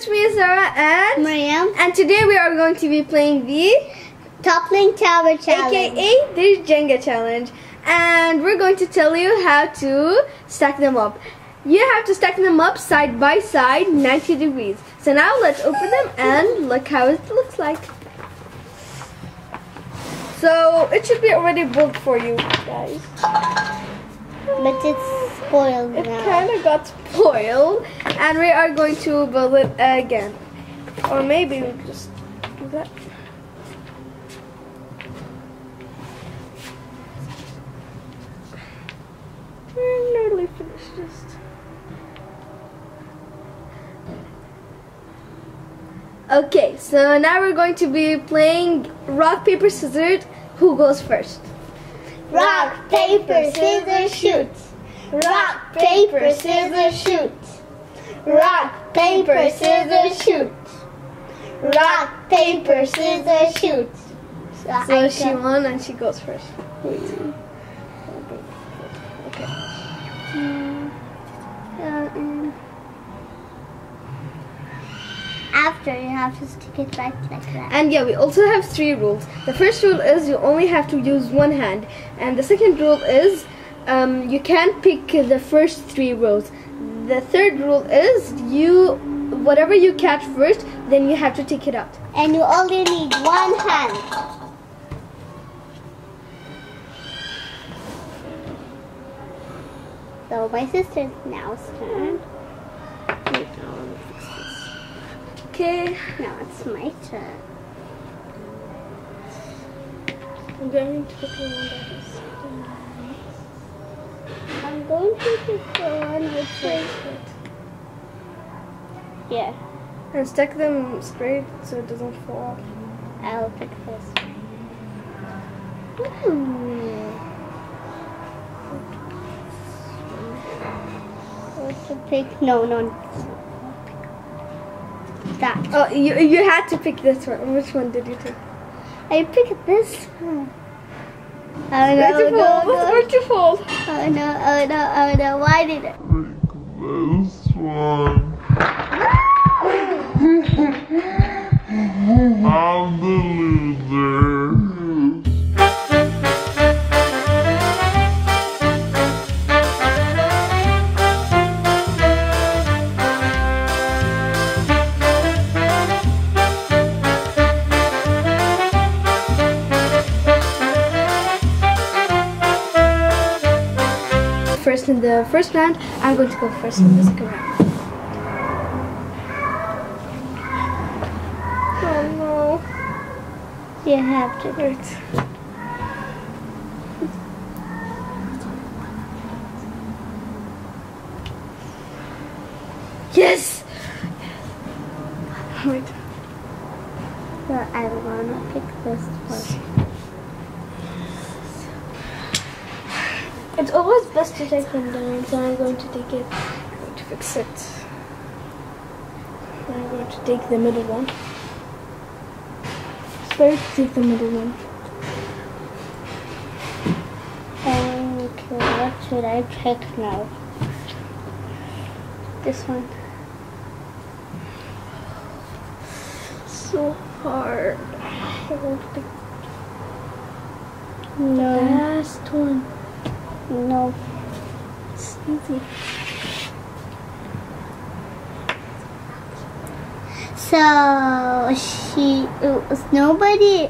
it's me, Sarah, and Mariam. and today we are going to be playing the Toppling Tower Challenge. AKA the Jenga challenge, and we're going to tell you how to stack them up. You have to stack them up side by side, 90 degrees. So now let's open them and look how it looks like. So it should be already built for you guys. But it's spoiled It now. kind of got spoiled, and we are going to build it again. Or maybe we just do that. We're nearly finished. Just. Okay, so now we're going to be playing rock, paper, scissors. Who goes first? Rock, paper, scissors, shoot. Rock, paper, scissors, shoot. Rock, paper, scissors, shoot. Rock, paper, scissors, shoot. So, So she won and she goes first. Okay. After you have to stick it right like that. And yeah, we also have three rules. The first rule is you only have to use one hand, and the second rule is um, you can't pick the first three rows. The third rule is you whatever you catch first, then you have to take it out. And you only need one hand. So my sister's now turn. Okay, Now it's my turn. I'm going to pick the one that is. Going to pick the one which is yeah. And stack them straight so it doesn't fall off. I'll pick this. One. Ooh. What to pick? No, no. That. Oh, you you had to pick this one. Which one did you take? I picked this one. Oh Where no, to no, fold? no. Where to fold? Oh no, oh no, oh no. Why did it? this one. I'm the loser. First in the first round, I'm going to go first in the second round. Oh no. You have to. Wait. Yes! Wait. So I'm gonna pick this It's always best to take them down, so I'm going to take it. I'm going to fix it. I'm going to take the middle one. Start to take the middle one. Okay, what should I pick now? This one. So hard. I want to pick the No, last one. No. It's easy. So she, uh, mm, nobody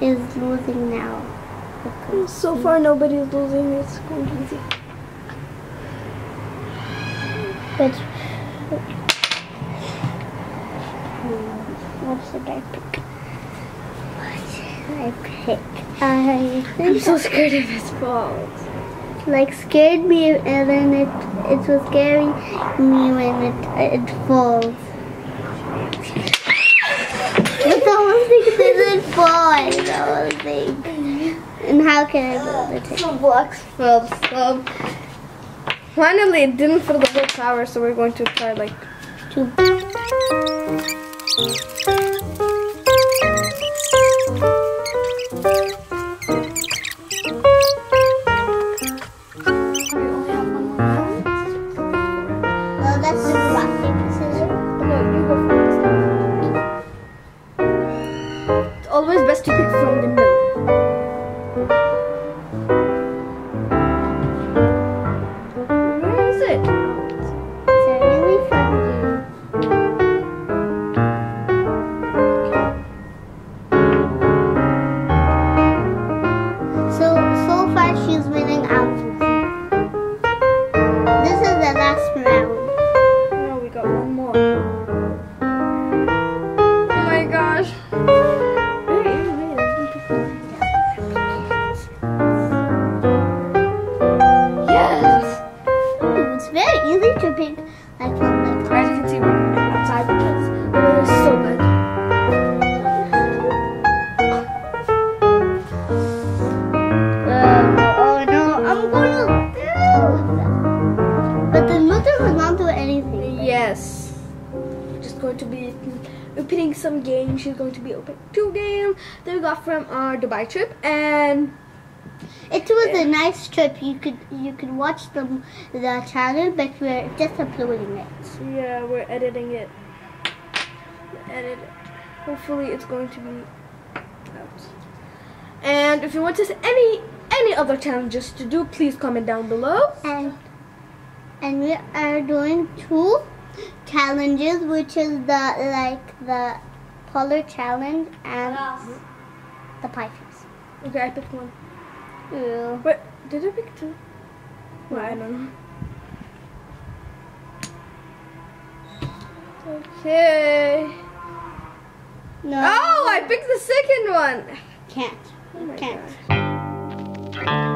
is losing now. So far, nobody's losing. It's going easy. But mm, what should I pick? What should I pick? I I'm so scared of this ball. Like scared me, and then it it was scaring me when it it falls. But the whole thing didn't fall. I don't think. And how can I build it? Some blocks fell. So finally, it didn't fill the whole tower. So we're going to try like To to pick like from the As you can see, we're outside because the weather is so good. Uh, oh no, I'm gonna do But the mother will not do anything. Yes. Just going to be opening some games. She's going to be opening two games that we got from our Dubai trip. And It was a nice trip. You could you could watch the the channel, but we're just uploading it. yeah, we're editing it. Edit. Hopefully, it's going to be out. And if you want us any any other challenges to do, please comment down below. And and we are doing two challenges, which is the like the polar challenge and the pie face. Okay, I picked one. Ew. Wait, did I pick two? Well, I don't know. Okay. No, Oh, I picked the second one. can't. Oh my Can't. gosh.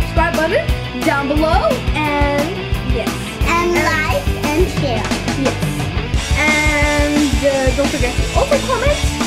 Subscribe button down below. And yes, And like and share. yes. And uh, don't forget to also comment